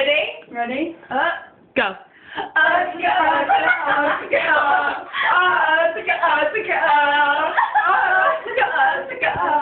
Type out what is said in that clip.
Ready? Ready? Up. Go. Up, go, up, go, up, go, up, go, up, go.